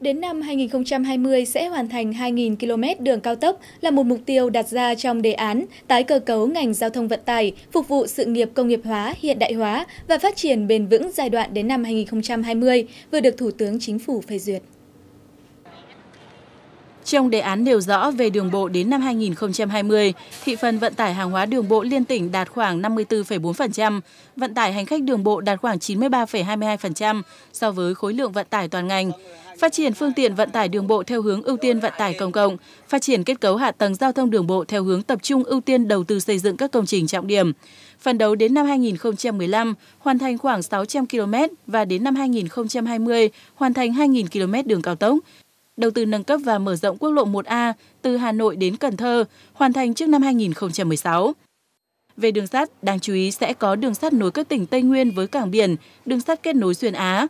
Đến năm 2020 sẽ hoàn thành 2.000 km đường cao tốc là một mục tiêu đặt ra trong đề án tái cơ cấu ngành giao thông vận tải, phục vụ sự nghiệp công nghiệp hóa, hiện đại hóa và phát triển bền vững giai đoạn đến năm 2020, vừa được Thủ tướng Chính phủ phê duyệt. Trong đề án nêu rõ về đường bộ đến năm 2020, thị phần vận tải hàng hóa đường bộ liên tỉnh đạt khoảng 54,4%, vận tải hành khách đường bộ đạt khoảng 93,22% so với khối lượng vận tải toàn ngành. Phát triển phương tiện vận tải đường bộ theo hướng ưu tiên vận tải công cộng, phát triển kết cấu hạ tầng giao thông đường bộ theo hướng tập trung ưu tiên đầu tư xây dựng các công trình trọng điểm. Phần đấu đến năm 2015 hoàn thành khoảng 600 km và đến năm 2020 hoàn thành 2.000 km đường cao tốc, đầu tư nâng cấp và mở rộng quốc lộ 1A từ Hà Nội đến Cần Thơ, hoàn thành trước năm 2016. Về đường sắt, đáng chú ý sẽ có đường sắt nối các tỉnh Tây Nguyên với cảng biển, đường sắt kết nối xuyên Á,